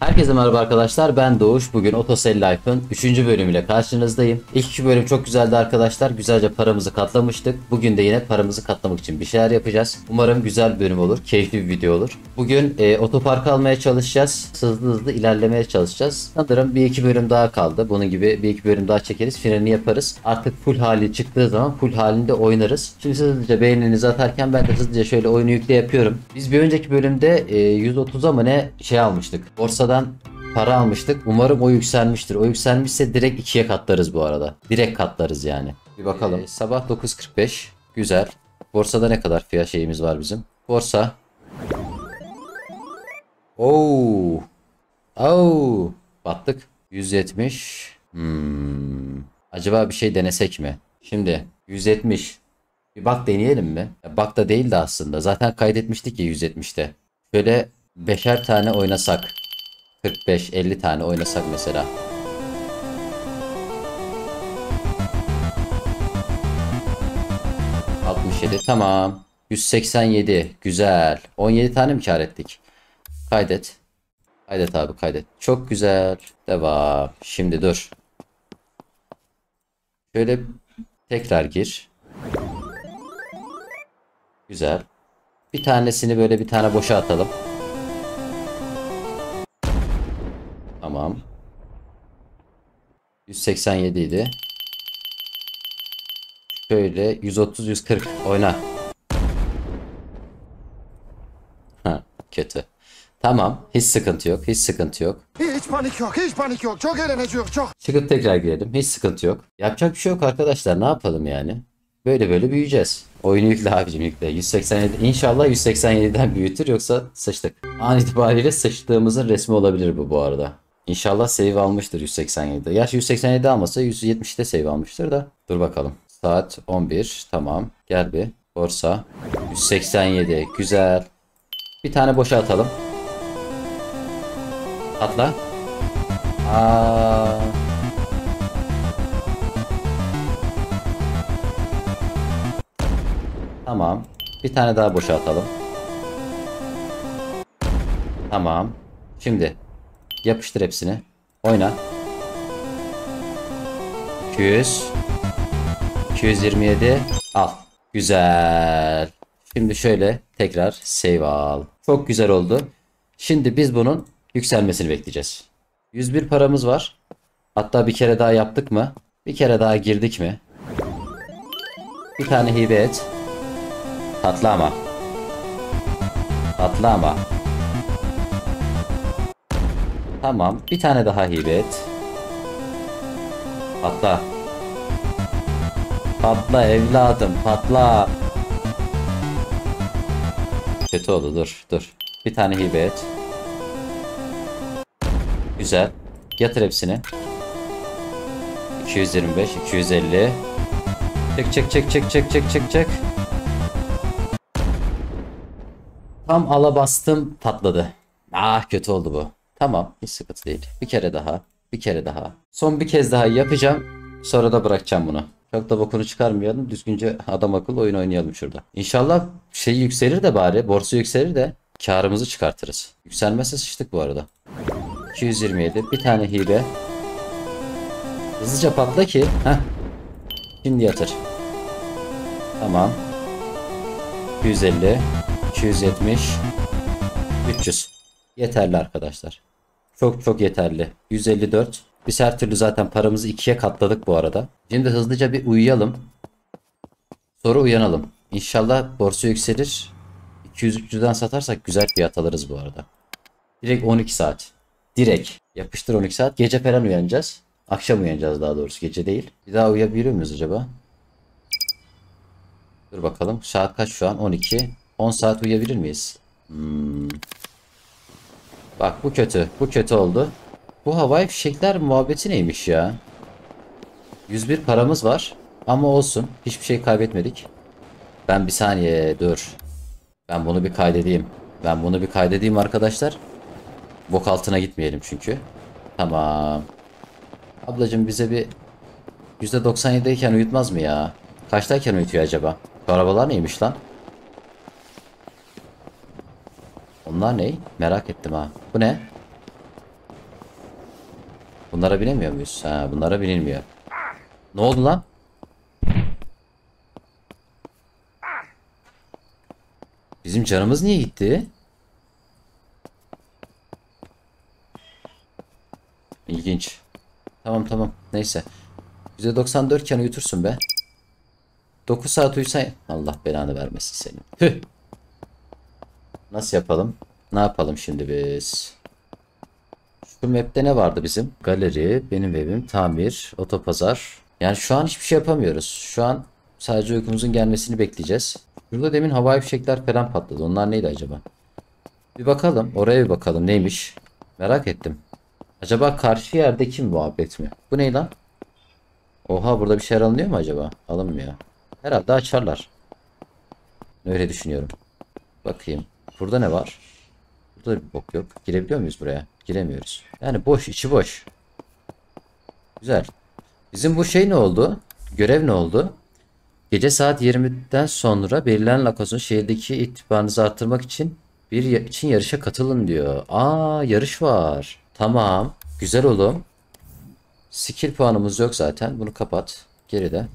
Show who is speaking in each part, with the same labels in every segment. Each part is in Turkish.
Speaker 1: Herkese merhaba arkadaşlar ben Doğuş. Bugün Otosel Life'ın 3. bölümüyle karşınızdayım. İlk iki bölüm çok güzeldi arkadaşlar. Güzelce paramızı katlamıştık. Bugün de yine paramızı katlamak için bir şeyler yapacağız. Umarım güzel bir bölüm olur. Keyifli bir video olur. Bugün e, otopark almaya çalışacağız. Hızlı hızlı ilerlemeye çalışacağız. Sanırım bir iki bölüm daha kaldı. Bunun gibi bir iki bölüm daha çekeriz. Finalini yaparız. Artık full hali çıktığı zaman full halinde oynarız. Şimdi siz hızlıca beğeninizi atarken ben de hızlıca şöyle oyunu yükle yapıyorum. Biz bir önceki bölümde e, 130'a mı ne şey almıştık. Borsadan para almıştık. Umarım o yükselmiştir. O yükselmişse direkt ikiye katlarız bu arada. Direkt katlarız yani. Bir bakalım. Ee, sabah 9.45. Güzel. Borsada ne kadar fiyat şeyimiz var bizim? Borsa. Oo. Oo. Battık. 170. Hmm. Acaba bir şey denesek mi? Şimdi 170. Bir bak deneyelim mi? Ya bak da değil de aslında. Zaten kaydetmiştik ya 170'te. Şöyle beşer tane oynasak. 45-50 tane oynasak mesela. ...67 tamam. 187 güzel. 17 tane mi kar ettik? Kaydet. Kaydet abi kaydet. Çok güzel. Devam. Şimdi dur. Şöyle tekrar gir. Güzel. Bir tanesini böyle bir tane boşa atalım. Tamam. 187 idi. Şöyle 130 140 oyna. Ha, kötü. Tamam. Hiç sıkıntı yok. Hiç sıkıntı yok.
Speaker 2: Hiç panik yok, hiç panik yok. Çok eğleneceğiz, çok.
Speaker 1: Çıkıp tekrar girelim. Hiç sıkıntı yok. Yapacak bir şey yok arkadaşlar. Ne yapalım yani? Böyle böyle büyüyeceğiz. Oyunu yükle abicim yükle. 187 İnşallah 187'den büyütür yoksa sıçtık. An itibariyle sıçtığımızın resmi olabilir bu bu arada. İnşallah save almıştır 187'de. Yaş 187 almasa 170'de save almıştır da. Dur bakalım. Saat 11. Tamam. Gel bir. Borsa. 187. Güzel. Bir tane boşa atalım. Atla. Aa. Tamam. Bir tane daha boşa atalım. Tamam. Şimdi yapıştır hepsini. Oyna. 200 227 al. Güzel. Şimdi şöyle tekrar save al. Çok güzel oldu. Şimdi biz bunun yükselmesini bekleyeceğiz. 101 paramız var. Hatta bir kere daha yaptık mı? Bir kere daha girdik mi? Bir tane hibe et. Tatlı ama. Tatlı ama. Tamam. Bir tane daha hibe et. Patla. Patla evladım patla. Kötü oldu dur dur. Bir tane hibe et. Güzel. Yatır hepsini. 225, 250. Çek çek çek çek çek çek çek çek. Tam ala bastım patladı. Ah kötü oldu bu. Tamam hiç sıkıntı değil. Bir kere daha. Bir kere daha. Son bir kez daha yapacağım. Sonra da bırakacağım bunu. Çok da bokunu çıkarmayalım. Düzgünce adam akıllı oyun oynayalım şurada. İnşallah şey yükselir de bari. Borsa yükselir de karımızı çıkartırız. Yükselmezse sıçtık bu arada. 227. Bir tane hibe. Hızlıca patla ki. Heh. Şimdi yatır. Tamam. 250. 270. 300. Yeterli arkadaşlar. Çok çok yeterli. 154. Biz her türlü zaten paramızı ikiye katladık bu arada. Şimdi hızlıca bir uyuyalım. Sonra uyanalım. İnşallah borsa yükselir. 200-300'den satarsak güzel fiyat alırız bu arada. Direkt 12 saat. Direkt. Yapıştır 12 saat. Gece falan uyanacağız. Akşam uyanacağız daha doğrusu. Gece değil. Bir daha uyuyabiliyor muyuz acaba? Dur bakalım. Saat kaç şu an? 12. 10 saat uyuyabilir miyiz? Hmm. Bak bu kötü. Bu kötü oldu. Bu havai fişekler muhabbeti neymiş ya? 101 paramız var. Ama olsun. Hiçbir şey kaybetmedik. Ben bir saniye dur. Ben bunu bir kaydedeyim. Ben bunu bir kaydedeyim arkadaşlar. Bok altına gitmeyelim çünkü. Tamam. Ablacım bize bir %97'deyken uyutmaz mı ya? Kaçtayken uyutuyor acaba? Bu arabalar neymiş lan? Onlar ne? Merak ettim ha. Bu ne? Bunlara binemiyor muyuz? Ha bunlara binilmiyor. Ne oldu lan? Bizim canımız niye gitti? İlginç. Tamam tamam. Neyse. %94 iken uyutursun be. 9 saat uyusan Allah belanı vermesin senin. Nasıl yapalım? Ne yapalım şimdi biz? Şu map'te ne vardı bizim? Galeri, benim evim, tamir, otopazar. Yani şu an hiçbir şey yapamıyoruz. Şu an sadece uykumuzun gelmesini bekleyeceğiz. Burada demin havai fişekler falan patladı. Onlar neydi acaba? Bir bakalım. Oraya bir bakalım. Neymiş? Merak ettim. Acaba karşı yerde kim muhabbet mi? Bu ne lan? Oha burada bir şeyler alınıyor mu acaba? Alınmıyor. Herhalde açarlar. Öyle düşünüyorum. Bakayım. Burada ne var? Burada bir bok yok. Girebiliyor muyuz buraya? Giremiyoruz. Yani boş, içi boş. Güzel. Bizim bu şey ne oldu? Görev ne oldu? Gece saat 20'den sonra belirlenen lokasyonun şehirdeki itibarınızı arttırmak için bir için yarışa katılın diyor. Aa yarış var. Tamam. Güzel oğlum. Skill puanımız yok zaten. Bunu kapat. Geride.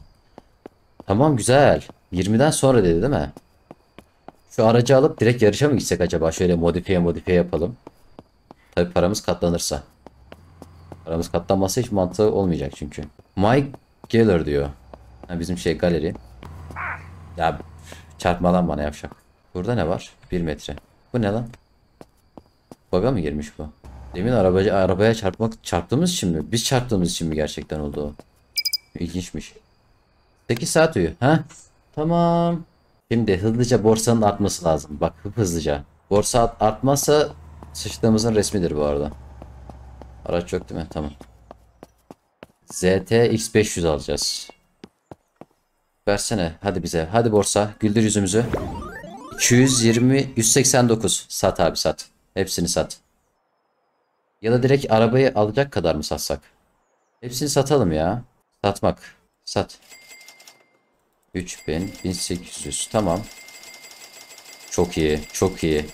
Speaker 1: Tamam güzel. 20'den sonra dedi değil mi? Şu aracı alıp direkt yarışa mı gitsek acaba? Şöyle modifiye modifiye yapalım. Tabii paramız katlanırsa. Paramız katlanmazsa hiç mantığı olmayacak çünkü. My Geller diyor. Ha, bizim şey galeri. Ya çarpma lan bana yavşak. Burada ne var? 1 metre. Bu ne lan? Baga mı girmiş bu? Demin arabacı arabaya çarpmak çarptığımız için mi? Biz çarptığımız için mi gerçekten oldu? İlginçmiş. 8 saat uyu. Ha? Tamam. Şimdi hızlıca borsanın artması lazım. Bak hızlıca. Borsa artmazsa sıçtığımızın resmidir bu arada. Araç yok değil mi? Tamam. ZT X500 alacağız. Versene hadi bize. Hadi borsa güldür yüzümüzü. 220 189 sat abi sat. Hepsini sat. Ya da direkt arabayı alacak kadar mı satsak? Hepsini satalım ya. Satmak. Sat. 3000 1800 tamam. Çok iyi çok iyi.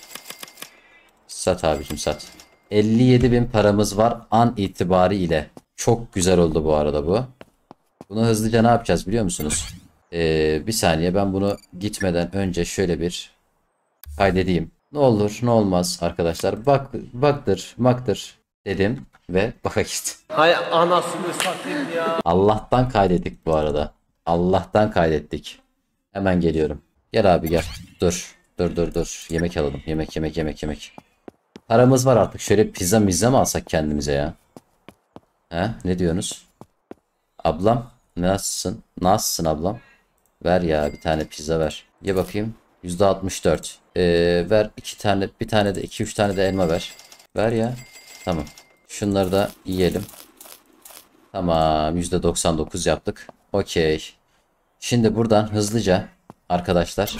Speaker 1: Sat abicim sat. 57 bin paramız var an itibariyle. Çok güzel oldu bu arada bu. Bunu hızlıca ne yapacağız biliyor musunuz? Ee, bir saniye ben bunu gitmeden önce şöyle bir kaydedeyim. Ne olur ne olmaz arkadaşlar. Bak baktır maktır dedim ve baka gitti.
Speaker 3: Hay anasını satayım ya.
Speaker 1: Allah'tan kaydettik bu arada. Allah'tan kaydettik. Hemen geliyorum. Gel abi gel. Dur. Dur dur dur. Yemek alalım. Yemek yemek yemek yemek. Paramız var artık. Şöyle pizza mizza mı alsak kendimize ya? He? Ne diyorsunuz? Ablam nasılsın? Nasılsın ablam? Ver ya bir tane pizza ver. Ye bakayım. %64. Ee, ver iki tane bir tane de iki üç tane de elma ver. Ver ya. Tamam. Şunları da yiyelim. Tamam %99 yaptık. Okey. Şimdi buradan hızlıca arkadaşlar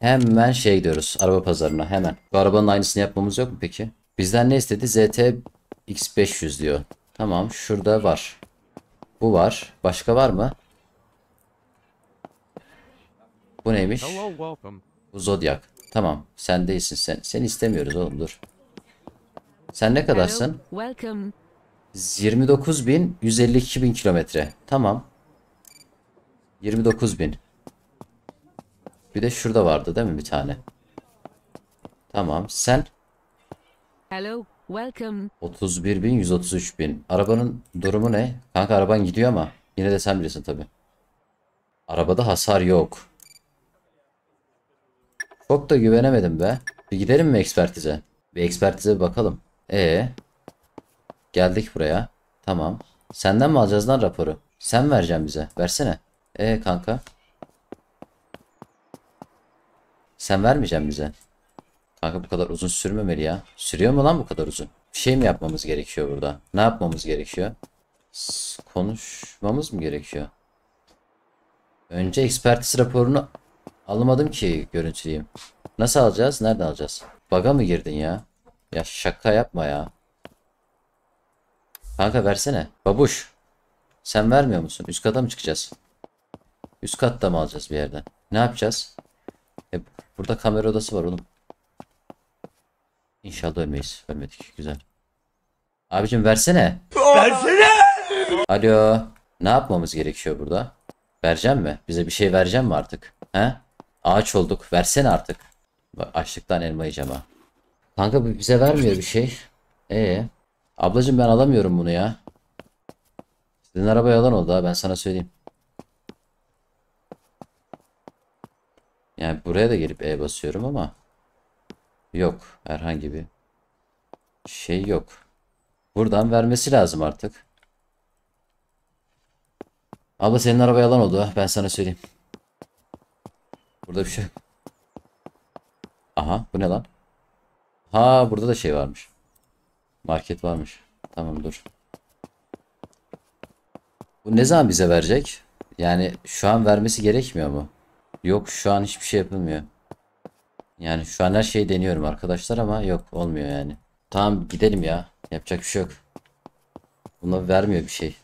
Speaker 1: hemen şey gidiyoruz araba pazarına hemen. Bu arabanın aynısını yapmamız yok mu peki? Bizden ne istedi? ZT X500 diyor. Tamam şurada var. Bu var. Başka var mı? Bu neymiş? Bu Zodiac. Tamam. Sen değilsin sen. Seni istemiyoruz oğlum dur. Sen ne kadarsın?
Speaker 4: Hello, welcome.
Speaker 1: 29.152 bin kilometre. Tamam. 29.000. Bir de şurada vardı değil mi bir tane? Tamam. Sen
Speaker 4: Hello, welcome.
Speaker 1: 31 bin 133 bin. Arabanın durumu ne? Kanka araban gidiyor ama yine de sen bilirsin tabi. Arabada hasar yok. Çok da güvenemedim be. Bir gidelim mi ekspertize? Bir ekspertize bir bakalım. E Geldik buraya. Tamam. Senden mi alacağız lan raporu? Sen vereceksin bize. Versene. E kanka. Sen vermeyeceksin bize. Kanka bu kadar uzun sürmemeli ya. Sürüyor mu lan bu kadar uzun? Bir şey mi yapmamız gerekiyor burada? Ne yapmamız gerekiyor? Konuşmamız mı gerekiyor? Önce ekspertiz raporunu alamadım ki görüntüleyeyim. Nasıl alacağız? Nereden alacağız? Baga mı girdin ya? Ya şaka yapma ya. Kanka versene. Babuş. Sen vermiyor musun? Üst kata mı çıkacağız? Üst katta mı alacağız bir yerden? Ne yapacağız? E, burada kamera odası var oğlum. İnşallah ölmeyiz. Ölmedik. Güzel. Abicim versene. Versene. Alo. Ne yapmamız gerekiyor burada? Vereceğim mi? Bize bir şey vereceğim mi artık? He? Ağaç olduk. Versene artık. Bak açlıktan elma yiyeceğim ha. Kanka bize vermiyor bir şey. Ee, ablacım ben alamıyorum bunu ya. Sizin araba yalan oldu ha ben sana söyleyeyim. Yani buraya da gelip E basıyorum ama yok herhangi bir şey yok. Buradan vermesi lazım artık. Abla senin araba yalan oldu ben sana söyleyeyim. Burada bir şey. Aha bu ne lan? Ha burada da şey varmış. Market varmış. Tamam dur. Bu ne zaman bize verecek? Yani şu an vermesi gerekmiyor mu? Yok şu an hiçbir şey yapılmıyor. Yani şu an her şeyi deniyorum arkadaşlar ama yok olmuyor yani. Tamam gidelim ya. Yapacak bir şey yok. Buna vermiyor bir şey.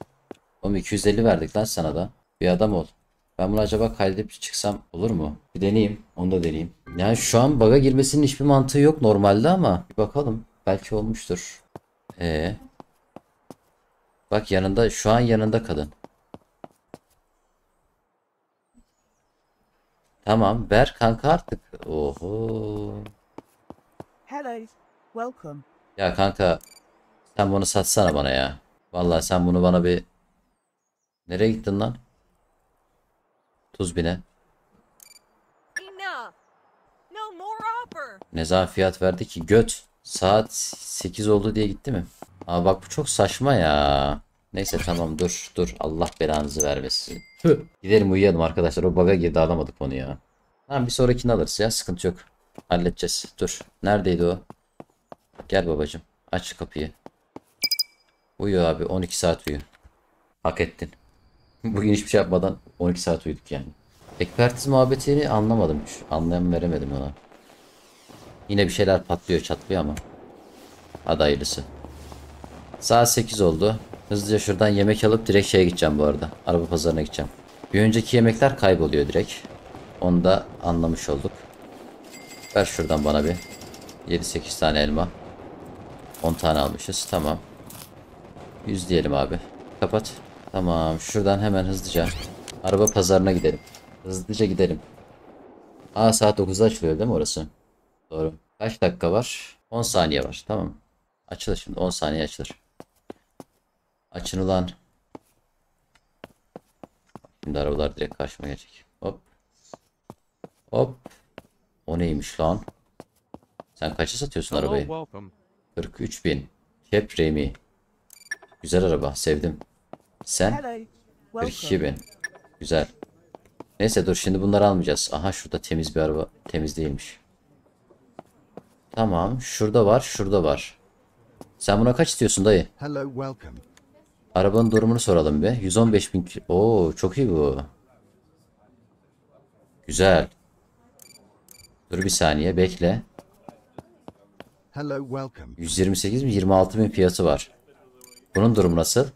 Speaker 1: Oğlum 250 verdik lan sana da. Bir adam ol. Ben bunu acaba kaydedip çıksam olur mu? Bir deneyeyim. Onu da deneyeyim. Yani şu an bug'a girmesinin hiçbir mantığı yok normalde ama bir bakalım. Belki olmuştur. Ee. Bak yanında şu an yanında kadın. Tamam ver kanka artık. Oho.
Speaker 5: Hello, welcome.
Speaker 1: Ya kanka sen bunu satsana bana ya. Vallahi sen bunu bana bir Nereye gittin lan? Tuz bine.
Speaker 6: Enough. No more offer.
Speaker 1: Ne zaman fiyat verdi ki göt. Saat 8 oldu diye gitti mi? Aa bak bu çok saçma ya. Neyse tamam dur dur Allah belanızı vermesin. Gidelim uyuyalım arkadaşlar o baga girdi alamadık onu ya. Tamam bir sonrakini alırız ya sıkıntı yok. Halledeceğiz. Dur. Neredeydi o? Gel babacım. Aç kapıyı. Uyu abi 12 saat uyu. Hak ettin. Bugün hiçbir şey yapmadan 12 saat uyuduk yani. Ekspertiz muhabbetini anlamadım. Anlayan veremedim ona. Yine bir şeyler patlıyor çatlıyor ama. Hadi hayırlısı. Saat 8 oldu. Hızlıca şuradan yemek alıp direkt şeye gideceğim bu arada. Araba pazarına gideceğim. Bir önceki yemekler kayboluyor direkt. Onu da anlamış olduk. Ver şuradan bana bir. 7-8 tane elma. 10 tane almışız. Tamam. 100 diyelim abi. Kapat. Tamam. Şuradan hemen hızlıca. Araba pazarına gidelim. Hızlıca gidelim. Aa saat 9'da açılıyor değil mi orası? Doğru. Kaç dakika var? 10 saniye var. Tamam. Açılır şimdi. 10 saniye açılır. Açın ulan. Şimdi arabalar direkt karşıma gelecek. Hop. Hop. O neymiş lan? Sen kaça satıyorsun
Speaker 3: Hello,
Speaker 1: arabayı?
Speaker 3: welcome.
Speaker 1: 43 bin. Kep Remi. Güzel araba. Sevdim. Sen?
Speaker 5: Hello,
Speaker 1: 42
Speaker 5: welcome.
Speaker 1: bin. Güzel. Neyse dur şimdi bunları almayacağız. Aha şurada temiz bir araba. Temiz değilmiş. Tamam. Şurada var. Şurada var. Sen buna kaç istiyorsun dayı?
Speaker 2: Hello, welcome.
Speaker 1: Arabanın durumunu soralım bir. 115 bin. Oo çok iyi bu. Güzel. Dur bir saniye bekle.
Speaker 2: Hello, welcome.
Speaker 1: 128 mi 26 bin fiyatı var. Bunun durumu nasıl?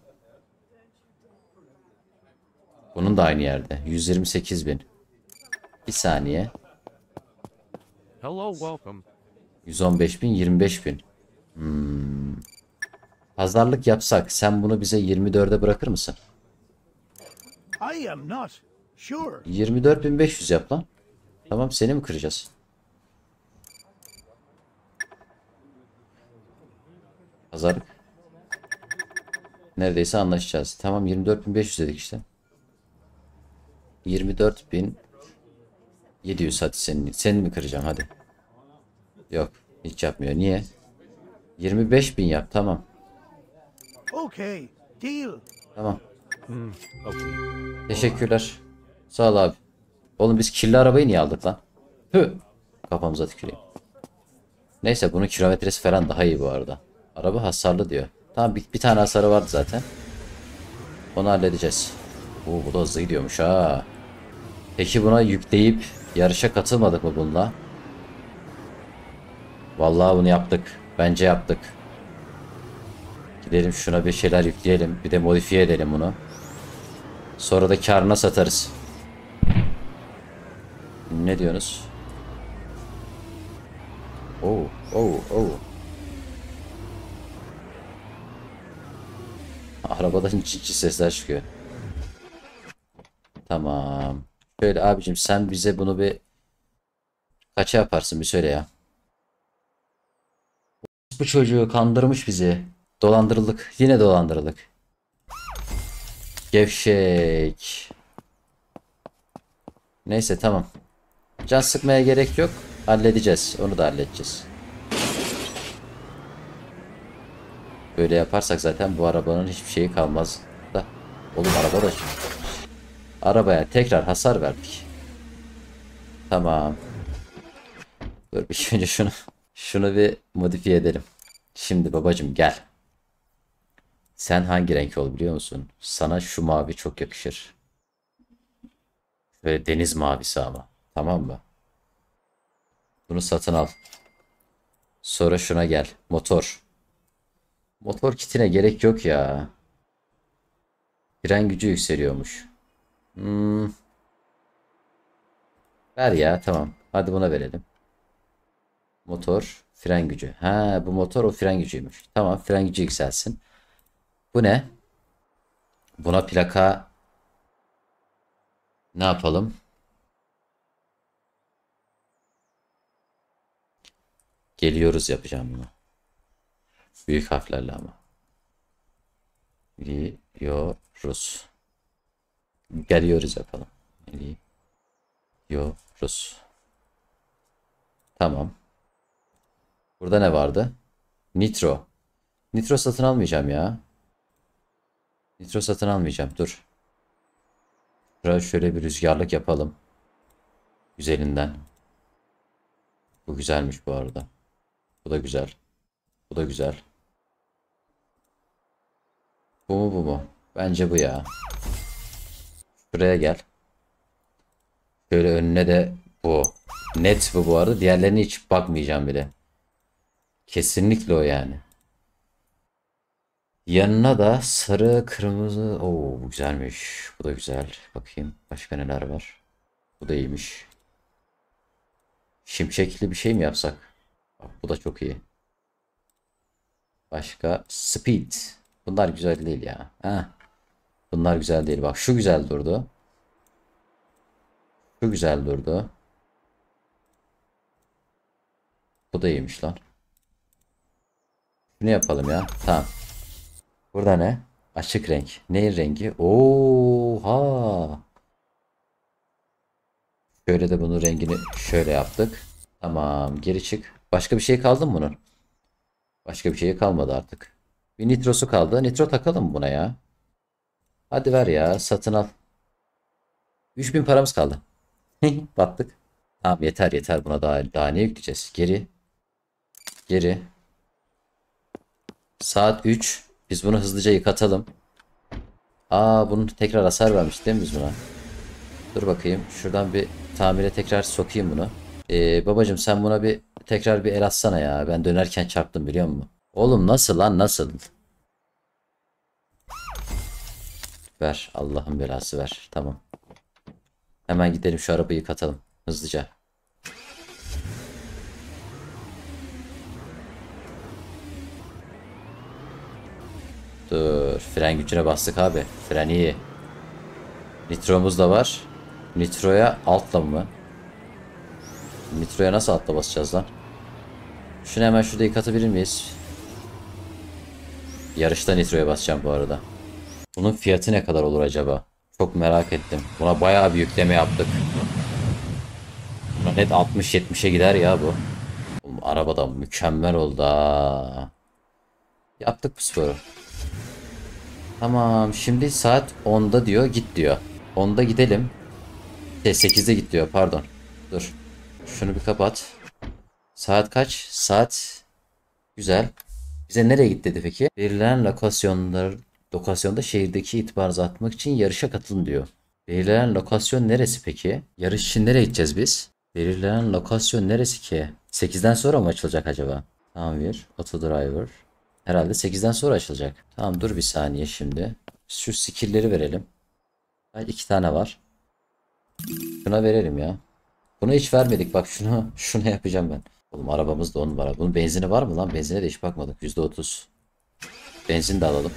Speaker 1: Bunun da aynı yerde. 128 bin. Bir saniye.
Speaker 3: Hello, welcome.
Speaker 1: 115 bin 25 bin. Hmm. Pazarlık yapsak sen bunu bize 24'e bırakır mısın?
Speaker 2: I am not sure.
Speaker 1: 24.500 yap lan. Tamam seni mi kıracağız? Pazarlık. Neredeyse anlaşacağız. Tamam 24.500 dedik işte. 24.700 hadi senin, seni mi kıracağım hadi. Yok hiç yapmıyor. Niye? 25.000 yap tamam.
Speaker 2: Okay, deal.
Speaker 1: Tamam. Teşekkürler. Sağ ol abi. Oğlum biz kirli arabayı niye aldık lan? Hı. Kafamıza tüküreyim. Neyse bunun kilometresi falan daha iyi bu arada. Araba hasarlı diyor. Tamam bir, bir tane hasarı vardı zaten. Onu halledeceğiz. Oo, bu da hızlı gidiyormuş ha. Peki buna yükleyip yarışa katılmadık mı bununla? Vallahi bunu yaptık. Bence yaptık. Gidelim şuna bir şeyler yükleyelim. Bir de modifiye edelim bunu. Sonra da karına satarız. Ne diyorsunuz? Oo, oo, oo. Arabadan ciddi sesler çıkıyor. Tamam. Şöyle abicim sen bize bunu bir kaça yaparsın bir söyle ya. Bu çocuğu kandırmış bizi. Dolandırıldık. Yine dolandırıldık. Gevşek. Neyse tamam. Can sıkmaya gerek yok. Halledeceğiz. Onu da halledeceğiz. Böyle yaparsak zaten bu arabanın hiçbir şeyi kalmaz da. Oğlum araba da Arabaya tekrar hasar verdik. Tamam. Dur bir önce şunu şunu bir modifiye edelim. Şimdi babacım gel. Sen hangi renk ol biliyor musun? Sana şu mavi çok yakışır. Böyle deniz mavisi ama. Tamam mı? Bunu satın al. Sonra şuna gel. Motor. Motor kitine gerek yok ya. Fren gücü yükseliyormuş. Hmm. Ver ya tamam. Hadi buna verelim. Motor fren gücü. Ha bu motor o fren gücüymüş. Tamam fren gücü yükselsin. Bu ne? Buna plaka ne yapalım? Geliyoruz yapacağım bunu. Büyük harflerle ama. Geliyoruz. Geliyoruz yapalım. Geliyoruz. Tamam. Burada ne vardı? Nitro. Nitro satın almayacağım ya. Nitro satın almayacağım. Dur. Şuraya şöyle bir rüzgarlık yapalım. Güzelinden. Bu güzelmiş bu arada. Bu da güzel. Bu da güzel. Bu mu bu mu? Bence bu ya. Şuraya gel. Şöyle önüne de bu. Net bu bu arada. Diğerlerine hiç bakmayacağım bile. Kesinlikle o yani. Yanına da sarı, kırmızı. Oo bu güzelmiş. Bu da güzel. Bakayım başka neler var. Bu da iyiymiş. Şimşekli bir şey mi yapsak? Bak, bu da çok iyi. Başka speed. Bunlar güzel değil ya. Heh. Bunlar güzel değil. Bak şu güzel durdu. Şu güzel durdu. Bu da iyiymiş lan. Şunu yapalım ya. Tamam. Burada ne? Açık renk. Neyin rengi? Oha. Şöyle de bunun rengini şöyle yaptık. Tamam. Geri çık. Başka bir şey kaldı mı bunun? Başka bir şey kalmadı artık. Bir nitrosu kaldı. Nitro takalım buna ya. Hadi ver ya. Satın al. 3000 paramız kaldı. Battık. Tamam yeter yeter. Buna daha, daha ne yükleyeceğiz? Geri. Geri. Saat 3. Biz bunu hızlıca yıkatalım. Aa bunun tekrar hasar vermiş değil mi biz buna? Dur bakayım. Şuradan bir tamire tekrar sokayım bunu. Ee, babacım sen buna bir tekrar bir el atsana ya. Ben dönerken çarptım biliyor musun? Oğlum nasıl lan nasıl? Ver. Allah'ın belası ver. Tamam. Hemen gidelim şu arabayı yıkatalım. Hızlıca. Dur. Fren gücüne bastık abi. Fren iyi. Nitromuz da var. Nitroya altla mı? Nitroya nasıl altla basacağız lan? Şunu hemen şurada yıkatabilir miyiz? Yarışta nitroya basacağım bu arada. Bunun fiyatı ne kadar olur acaba? Çok merak ettim. Buna bayağı bir yükleme yaptık. Net 60-70'e gider ya bu. Oğlum, araba da mükemmel oldu ha. Yaptık bu sporu. Tamam şimdi saat 10'da diyor git diyor. 10'da gidelim. Şey 8'de git diyor pardon. Dur. Şunu bir kapat. Saat kaç? Saat güzel. Bize nereye git dedi peki? Verilen lokasyonlar lokasyonda şehirdeki itibarınızı arttırmak için yarışa katılın diyor. Belirlenen lokasyon neresi peki? Yarış için nereye gideceğiz biz? Belirlenen lokasyon neresi ki? 8'den sonra mı açılacak acaba? Tamam bir. Auto driver. Herhalde 8'den sonra açılacak. Tamam dur bir saniye şimdi. Şu skill'leri verelim. Hayır, iki tane var. Şuna verelim ya. Bunu hiç vermedik. Bak şunu şunu yapacağım ben. Oğlum arabamız da 10 numara. Bunun benzini var mı lan? Benzine de hiç bakmadık. %30. Benzin de alalım.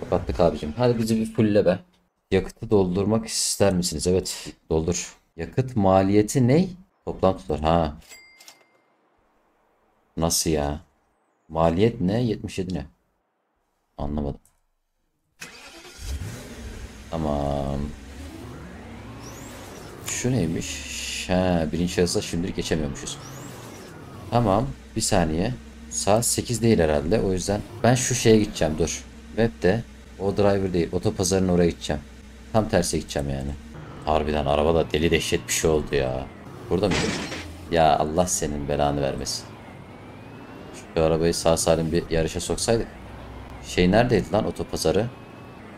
Speaker 1: Kapattık abicim. Hadi bizi bir fulle be. Yakıtı doldurmak ister misiniz? Evet. Doldur. Yakıt maliyeti ne? Toplam tutar. Ha. Nasıl ya? Maliyet ne? 77 ne? Anlamadım. Tamam. Şu neymiş? Ha, birinci şahısa şimdilik geçemiyormuşuz. Tamam. Bir saniye. Saat 8 değil herhalde. O yüzden ben şu şeye gideceğim. Dur. Web'de o driver değil. Otopazarın oraya gideceğim. Tam tersi gideceğim yani. Harbiden arabada deli dehşet bir şey oldu ya. Burada mı? Ya Allah senin belanı vermesin. Şu arabayı sağ salim bir yarışa soksaydık. Şey neredeydi lan otopazarı?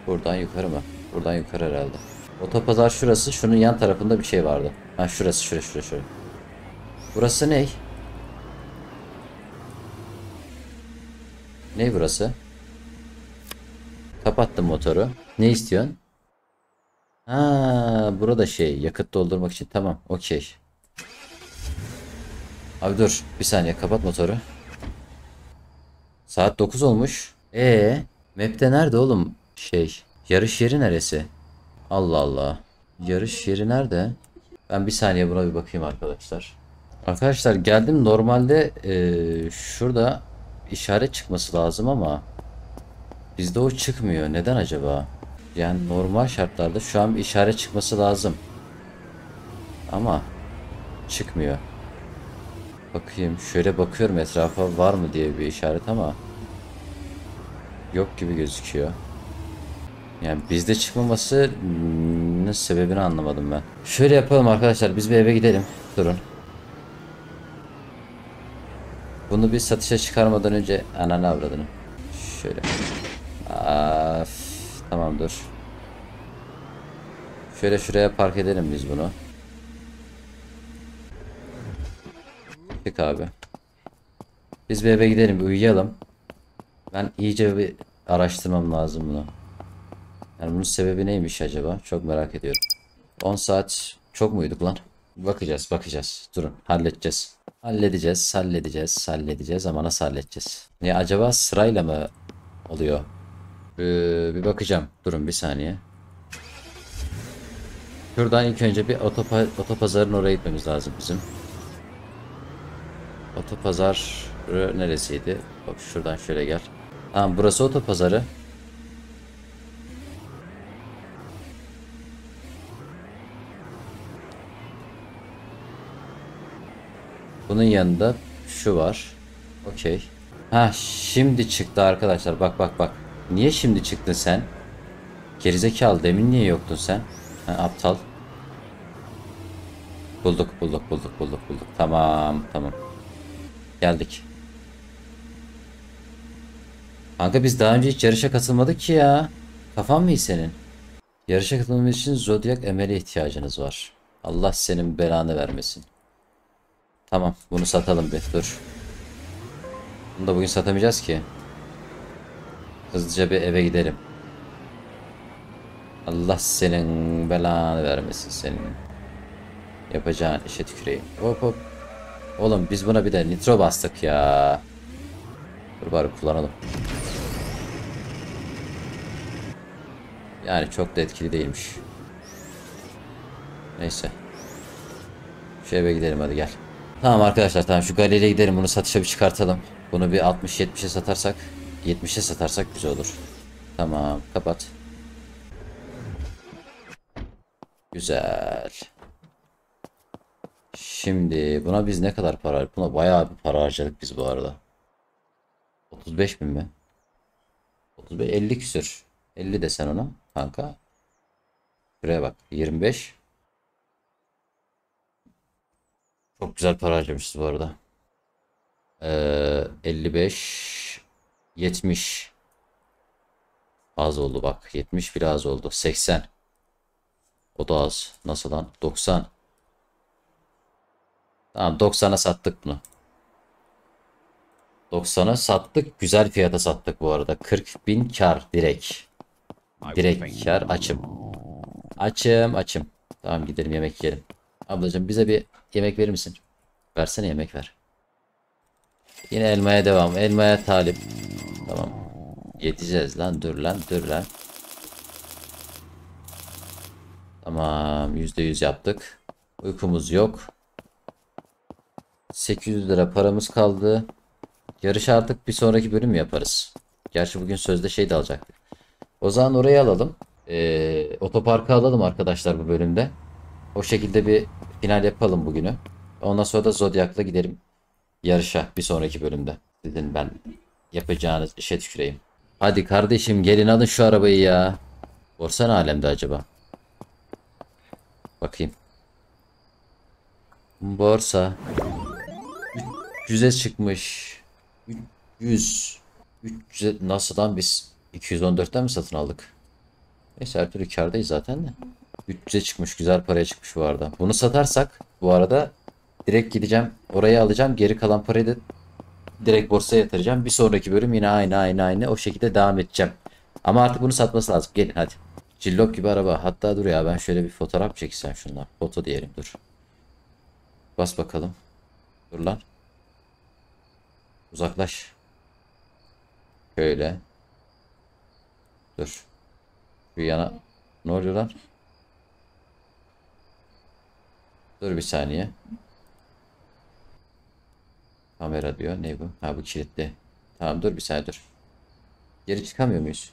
Speaker 1: Buradan yukarı mı? Buradan yukarı herhalde. Otopazar şurası. Şunun yan tarafında bir şey vardı. Ha şurası şurası şurası. şurası. Burası ne? Ne burası? Kapattım motoru. Ne istiyorsun? Ha, burada şey yakıt doldurmak için. Tamam, okey. Abi dur, bir saniye kapat motoru. Saat 9 olmuş. Ee, map'te nerede oğlum şey? Yarış yeri neresi? Allah Allah. Yarış yeri nerede? Ben bir saniye buna bir bakayım arkadaşlar. Arkadaşlar geldim normalde eee, şurada işaret çıkması lazım ama bizde o çıkmıyor. Neden acaba? Yani normal şartlarda şu an bir işaret çıkması lazım. Ama çıkmıyor. Bakayım şöyle bakıyorum etrafa var mı diye bir işaret ama yok gibi gözüküyor. Yani bizde çıkmamasının sebebini anlamadım ben. Şöyle yapalım arkadaşlar biz bir eve gidelim. Durun. Bunu bir satışa çıkarmadan önce ananı avradını. Şöyle. Af, tamam dur. Şöyle şuraya park edelim biz bunu. Çık abi. Biz bir eve gidelim bir uyuyalım. Ben iyice bir araştırmam lazım bunu. Yani bunun sebebi neymiş acaba? Çok merak ediyorum. 10 saat çok muyduk lan? Bakacağız, bakacağız. Durun, halledeceğiz. Halledeceğiz, halledeceğiz, halledeceğiz ama nasıl halledeceğiz? Ya acaba sırayla mı oluyor? Ee, bir bakacağım. Durun bir saniye. Şuradan ilk önce bir otopa otopazarın oraya gitmemiz lazım bizim. Otopazar neresiydi? Bak şuradan şöyle gel. Tamam burası otopazarı. Bunun yanında şu var. Okey. Ha şimdi çıktı arkadaşlar. Bak bak bak. Niye şimdi çıktın sen? Gerizekalı demin niye yoktun sen? Ha, aptal. Bulduk bulduk bulduk bulduk bulduk. Tamam tamam. Geldik. Kanka biz daha önce hiç yarışa katılmadık ki ya. Kafan mı iyi senin? Yarışa katılmamız için Zodiac emele ihtiyacınız var. Allah senin belanı vermesin. Tamam bunu satalım bir dur. Bunu da bugün satamayacağız ki. Hızlıca bir eve gidelim. Allah senin belanı vermesin senin. Yapacağın işe tüküreyim. Hop hop. Oğlum biz buna bir de nitro bastık ya. Dur bari kullanalım. Yani çok da etkili değilmiş. Neyse. Şu eve gidelim hadi gel. Tamam arkadaşlar tamam şu galeriye gidelim bunu satışa bir çıkartalım. Bunu bir 60-70'e satarsak 70'e satarsak güzel olur. Tamam kapat. Güzel. Şimdi buna biz ne kadar para Buna bayağı bir para harcadık biz bu arada. 35 bin mi? 35 50 küsür. 50 desen ona kanka. Şuraya bak 25. Çok güzel para harcamışız bu arada. Ee, 55 70 az oldu bak 70 biraz oldu 80 o da az nasıl lan 90 tamam 90'a sattık bunu 90'a sattık güzel fiyata sattık bu arada 40 bin kar direkt direkt kar açım açım açım tamam gidelim yemek yiyelim ablacığım bize bir yemek verir misin versene yemek ver Yine elmaya devam. Elmaya talip. Tamam. Yeteceğiz lan dur lan dur lan. Tamam %100 yaptık. Uykumuz yok. 800 lira paramız kaldı. Yarış artık bir sonraki bölüm yaparız. Gerçi bugün sözde şey de alacaktık. O zaman orayı alalım. Ee, otoparkı alalım arkadaşlar bu bölümde. O şekilde bir final yapalım bugünü. Ondan sonra da Zodiac'la gidelim yarışa bir sonraki bölümde. Dedin ben yapacağınız işe tüküreyim. Hadi kardeşim gelin alın şu arabayı ya. Borsa ne alemde acaba? Bakayım. Borsa. 300'e çıkmış. 300. 300 nasıl lan biz 214'ten mi satın aldık? Neyse her türlü kârdayız zaten de. 300'e çıkmış güzel paraya çıkmış bu arada. Bunu satarsak bu arada direkt gideceğim oraya alacağım. Geri kalan parayı da direkt borsaya yatıracağım. Bir sonraki bölüm yine aynı aynı aynı o şekilde devam edeceğim. Ama artık bunu satması lazım. Gelin hadi. Cillop gibi araba. Hatta dur ya ben şöyle bir fotoğraf çeksem şundan. Foto diyelim dur. Bas bakalım. Dur lan. Uzaklaş. Şöyle. Dur. Şu yana. Ne oluyor lan? Dur bir saniye. Kamera diyor. Ne bu? Ha bu kilitli. Tamam dur bir saniye dur. Geri çıkamıyor muyuz?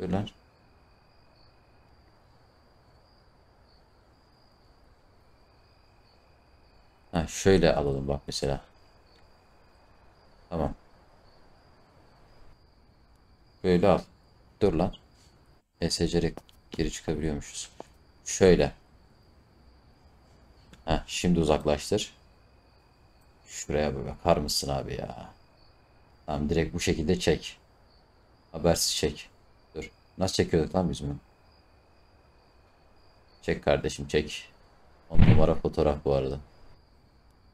Speaker 1: Dur lan. Ha şöyle alalım bak mesela. Tamam. Böyle al. Dur lan. ESC'ye geri çıkabiliyormuşuz. Şöyle. Ha şimdi uzaklaştır. Şuraya bir bakar mısın abi ya? Tamam direkt bu şekilde çek. Habersiz çek. Dur. Nasıl çekiyorduk lan biz bunu? Çek kardeşim çek. On numara fotoğraf bu arada.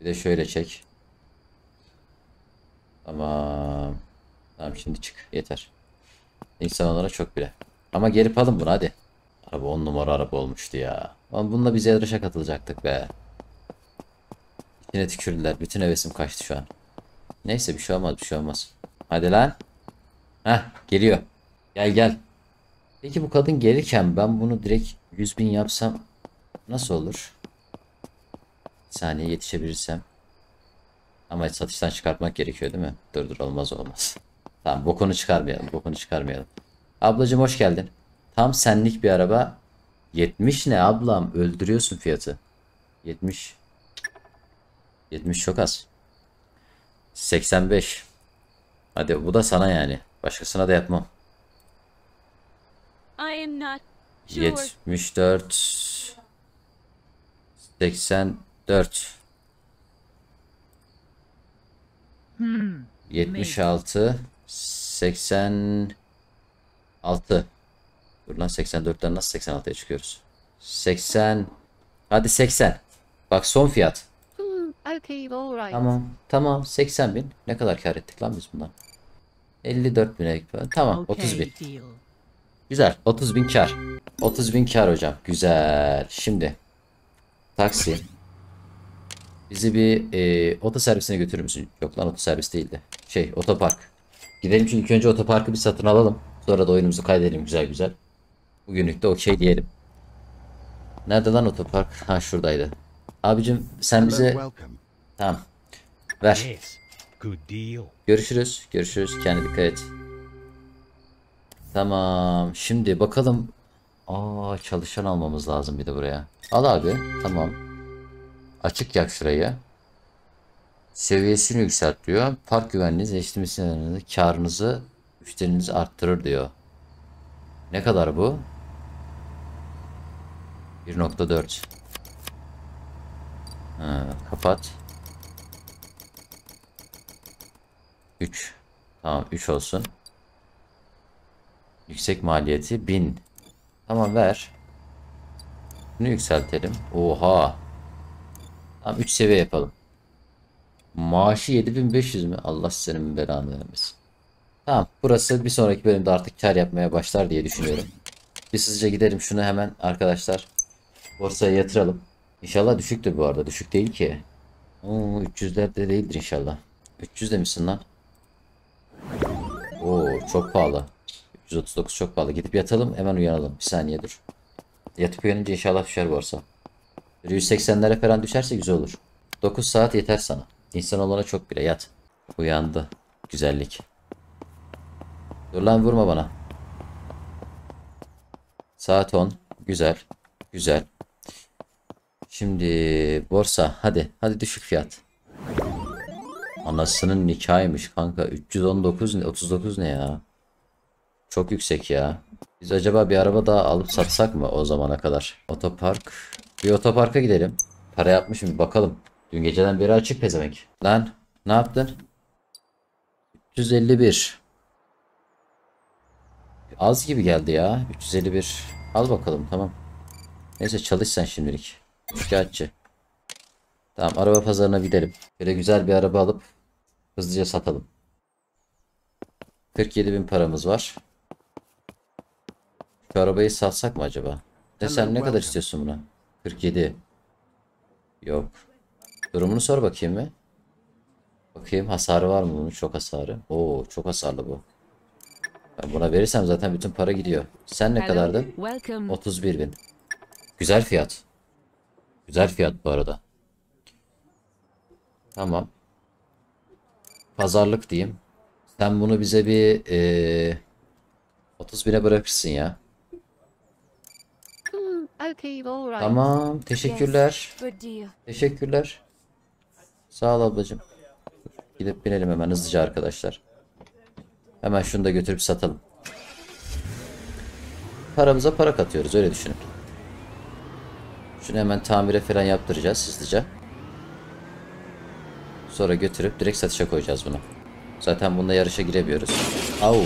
Speaker 1: Bir de şöyle çek. Tamam. Tamam şimdi çık. Yeter. İnsan olarak çok bile. Ama gelip alın bunu hadi. Araba on numara araba olmuştu ya. Ama bununla biz yarışa katılacaktık be. Yine tükürdüler. Bütün hevesim kaçtı şu an. Neyse bir şey olmaz bir şey olmaz. Hadi lan. Heh geliyor. Gel gel. Peki bu kadın gelirken ben bunu direkt 100 bin yapsam nasıl olur? Bir saniye yetişebilirsem. Ama satıştan çıkartmak gerekiyor değil mi? Dur dur olmaz olmaz. Tamam bokunu çıkarmayalım bokunu çıkarmayalım. Ablacım hoş geldin. Tam senlik bir araba. 70 ne ablam öldürüyorsun fiyatı. 70. 70 çok az. 85. Hadi bu da sana yani. Başkasına da yapmam.
Speaker 6: I am not sure.
Speaker 1: 74 84 76 86 Dur lan 84'ten nasıl 86'ya çıkıyoruz? 80 Hadi 80 Bak son fiyat
Speaker 4: Okay, alright.
Speaker 1: Tamam tamam 80 bin Ne kadar kar ettik lan biz bundan 54 bin Tamam 30 bin
Speaker 4: deal.
Speaker 1: Güzel. 30 bin kar. 30 bin kar hocam. Güzel. Şimdi. Taksi. Bizi bir e, oto servisine götürür müsün? Yok lan oto servis değildi. Şey otopark. Gidelim çünkü ilk önce otoparkı bir satın alalım. Sonra da oyunumuzu kaydedelim güzel güzel. Bugünlük de okey diyelim. Nerede lan otopark? Ha şuradaydı. Abicim sen bize... Tamam. Ver. Görüşürüz. Görüşürüz. Kendine dikkat et. Tamam. Şimdi bakalım. Aa çalışan almamız lazım bir de buraya. Al abi. Tamam. Açık yak şurayı. Seviyesini yükselt diyor. Park güvenliğiniz, eşitmişsiniz, karınızı, müşterinizi arttırır diyor. Ne kadar bu? 1.4 Ha, kapat. 3. Tamam 3 olsun. Yüksek maliyeti 1000. Tamam ver. Bunu yükseltelim. Oha. Tamam 3 seviye yapalım. Maaşı 7500 mü? Allah senin belanı vermesin. Tamam burası bir sonraki bölümde artık kar yapmaya başlar diye düşünüyorum. Biz hızlıca gidelim şunu hemen arkadaşlar borsaya yatıralım. İnşallah düşüktür bu arada. Düşük değil ki. Oo, 300'lerde değildir inşallah. 300 de misin lan? çok pahalı. 339 çok pahalı. Gidip yatalım hemen uyanalım. Bir saniye dur. Yatıp uyanınca inşallah düşer borsa. Böyle 180'lere falan düşerse güzel olur. 9 saat yeter sana. İnsan olana çok bile yat. Uyandı. Güzellik. Dur lan vurma bana. Saat 10. Güzel. Güzel. Şimdi borsa hadi. Hadi düşük fiyat. Anasının nikahıymış kanka. 319 ne? 39 ne ya? Çok yüksek ya. Biz acaba bir araba daha alıp satsak mı o zamana kadar? Otopark. Bir otoparka gidelim. Para yapmışım bir bakalım. Dün geceden beri açık pezevenk. Lan ne yaptın? 351. Az gibi geldi ya. 351. Al bakalım tamam. Neyse çalış sen şimdilik. Şikayetçi. Tamam araba pazarına gidelim. Böyle güzel bir araba alıp hızlıca satalım. 47 bin paramız var. Şu arabayı satsak mı acaba? De sen ne kadar istiyorsun buna? 47. Yok. Durumunu sor bakayım mı? Bakayım hasarı var mı bunun? Çok hasarı. Oo çok hasarlı bu. Ben buna verirsem zaten bütün para gidiyor. Sen ne kadardı?
Speaker 4: Welcome.
Speaker 1: 31 bin. Güzel fiyat. Güzel fiyat bu arada. Tamam. Pazarlık diyeyim. Sen bunu bize bir eee 30 bine bırakırsın ya.
Speaker 4: Okay, all right.
Speaker 1: Tamam. Teşekkürler. Teşekkürler. Sağ ol ablacığım. Gidip binelim hemen hızlıca arkadaşlar. Hemen şunu da götürüp satalım. Paramıza para katıyoruz öyle düşünün. Şunu hemen tamire falan yaptıracağız hızlıca. Sonra götürüp direkt satışa koyacağız bunu. Zaten bununla yarışa giremiyoruz. Au.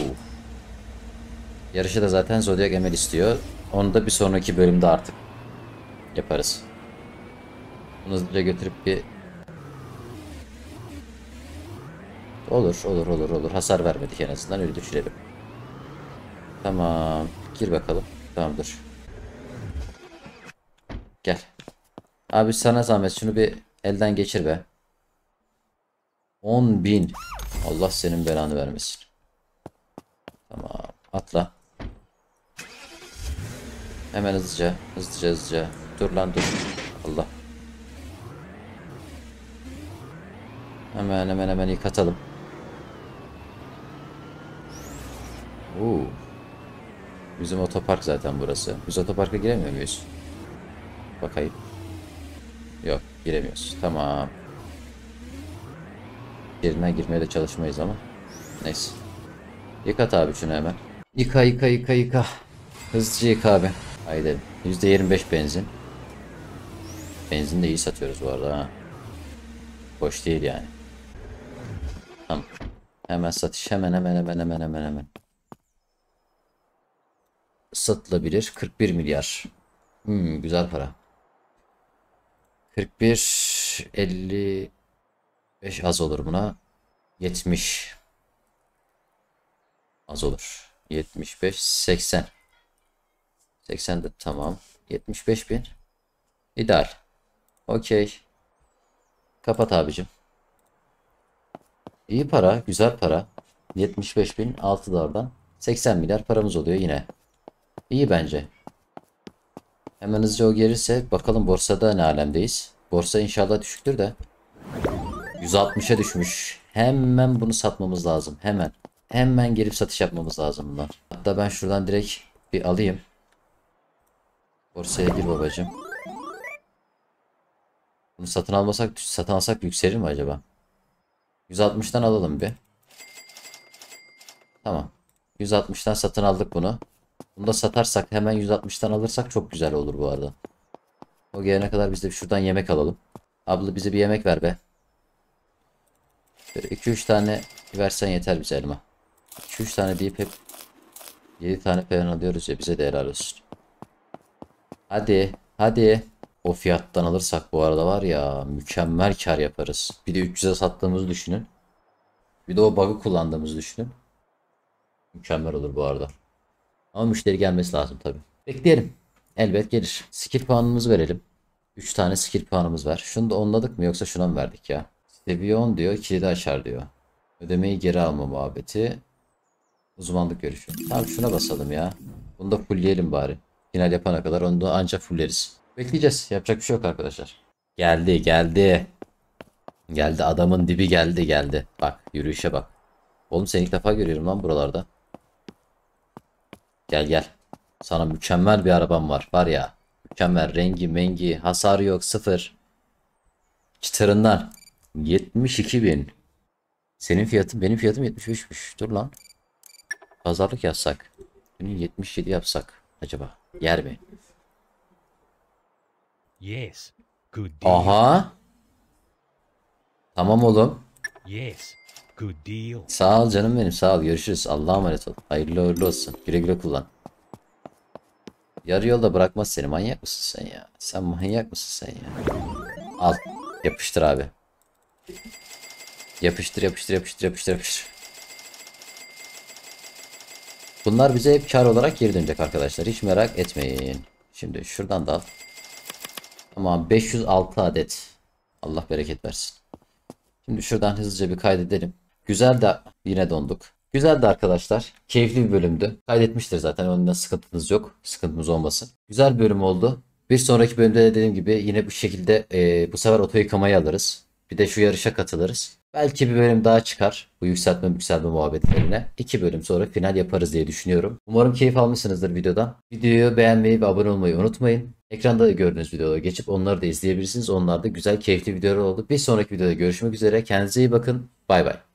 Speaker 1: Yarışı da zaten Zodiac Emel istiyor. Onu da bir sonraki bölümde artık yaparız. Bunu hızlıca götürüp bir Olur, olur, olur, olur. Hasar vermedik en azından öyle düşünelim. Tamam. Gir bakalım. Tamam dur. Gel. Abi sana zahmet şunu bir elden geçir be. 10 bin. Allah senin belanı vermesin. Tamam. Atla. Hemen hızlıca. Hızlıca hızlıca. Dur lan dur. Allah. Hemen hemen hemen yıkatalım. Oo. Bizim otopark zaten burası. Biz otoparka giremiyor muyuz? Bakayım. Yok giremiyoruz. Tamam. Yerine girmeye de çalışmayız ama. Neyse. Yıkat abi şunu hemen. Yıka yıka yıka yıka. Hızlıca yıka abi. Haydi. %25 benzin. Benzin de iyi satıyoruz bu arada ha. Boş değil yani. Tamam. Hemen satış hemen hemen hemen hemen hemen hemen. Satılabilir 41 milyar. Hmm, güzel para. 41 55 az olur buna. 70 az olur. 75 80 80 de tamam. 75 bin. İdeal. Okey. Kapat abicim. İyi para, güzel para. 75 bin, 6 da oradan. 80 milyar paramız oluyor yine. İyi bence. Hemen hızlıca o gelirse bakalım borsada ne alemdeyiz. Borsa inşallah düşüktür de. 160'a düşmüş. Hemen bunu satmamız lazım. Hemen. Hemen gelip satış yapmamız lazım bunlar. Hatta ben şuradan direkt bir alayım. Borsaya gir babacım. Bunu satın almasak, satın alsak yükselir mi acaba? 160'tan alalım bir. Tamam. 160'tan satın aldık bunu. Bunu da satarsak hemen 160'tan alırsak çok güzel olur bu arada. O gelene kadar biz de şuradan yemek alalım. Abla bize bir yemek ver be. Böyle 2-3 tane versen yeter bize elma. 2-3 tane deyip hep 7 tane falan alıyoruz ya bize de helal olsun. Hadi. Hadi. O fiyattan alırsak bu arada var ya mükemmel kar yaparız. Bir de 300'e sattığımızı düşünün. Bir de o bug'ı kullandığımızı düşünün. Mükemmel olur bu arada. Ama müşteri gelmesi lazım tabi. Bekleyelim. Elbet gelir. Skill puanımızı verelim. 3 tane skill puanımız var. Şunu da onladık mı yoksa şuna mı verdik ya? Seviye 10 diyor. Kilidi açar diyor. Ödemeyi geri alma muhabbeti. Uzmanlık görüşü. Tamam şuna basalım ya. Bunu da fullleyelim bari. Final yapana kadar onu da ancak fullleriz. Bekleyeceğiz. Yapacak bir şey yok arkadaşlar. Geldi geldi. Geldi adamın dibi geldi geldi. Bak yürüyüşe bak. Oğlum seni ilk defa görüyorum lan buralarda. Gel gel. Sana mükemmel bir arabam var. Var ya. Mükemmel. Rengi mengi. Hasarı yok. Sıfır. Çıtırından. 72 bin. Senin fiyatın benim fiyatım 75'miş. Dur lan. Pazarlık yapsak. Bunu 77 yapsak. Acaba yer mi?
Speaker 3: Yes. Good deal.
Speaker 1: Aha. Tamam oğlum.
Speaker 3: Yes. Good deal.
Speaker 1: Sağ ol canım benim. Sağ ol. Görüşürüz. Allah'a emanet ol. Hayırlı uğurlu olsun. Güle güle kullan. Yarı yolda bırakmaz seni. Manyak mısın sen ya? Sen manyak mısın sen ya? Al. Yapıştır abi. Yapıştır yapıştır yapıştır yapıştır yapıştır. Bunlar bize hep kar olarak geri dönecek arkadaşlar. Hiç merak etmeyin. Şimdi şuradan da al. Tamam 506 adet. Allah bereket versin. Şimdi şuradan hızlıca bir kaydedelim. Güzel de yine donduk. Güzel de arkadaşlar. Keyifli bir bölümdü. Kaydetmiştir zaten. Ondan sıkıntınız yok. Sıkıntımız olmasın. Güzel bir bölüm oldu. Bir sonraki bölümde de dediğim gibi yine bu şekilde e, bu sefer oto yıkamayı alırız. Bir de şu yarışa katılırız. Belki bir bölüm daha çıkar. Bu yükseltme yükseltme muhabbetlerine. İki bölüm sonra final yaparız diye düşünüyorum. Umarım keyif almışsınızdır videodan. Videoyu beğenmeyi ve abone olmayı unutmayın. Ekranda da gördüğünüz videoları geçip onları da izleyebilirsiniz. Onlar da güzel keyifli videolar oldu. Bir sonraki videoda görüşmek üzere. Kendinize iyi bakın. Bay bay.